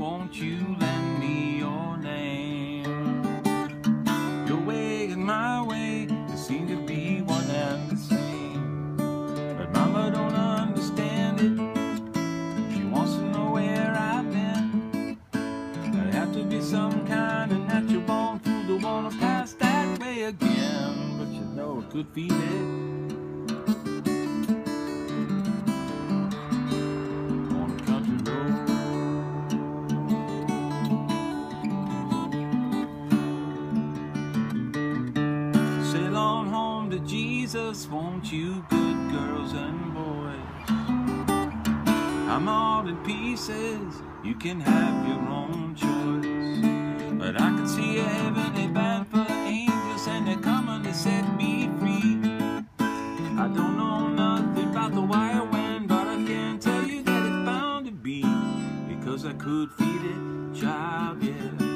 won't you lend me your name? Your way and my way, they seem to be one and the same. But Mama don't understand it. She wants to know where I've been. I'd have to be some kind of natural born fool to wanna pass that way again. But you know I could feel it. Jesus, won't you, good girls and boys? I'm all in pieces, you can have your own choice. But I can see a heavenly band full of angels, and they're coming to set me free. I don't know nothing about the wire wind, but I can tell you that it's bound to be because I could feel it, child, yeah.